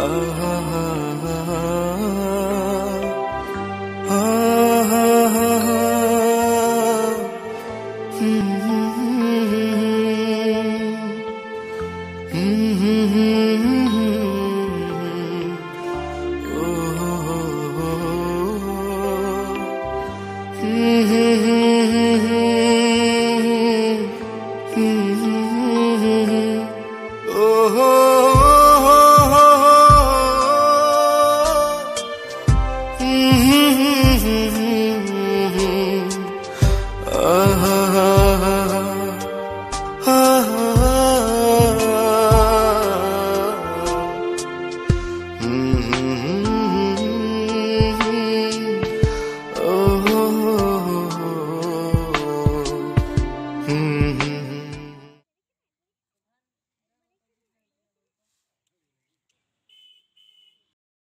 Mm-hmm. Mm-hmm.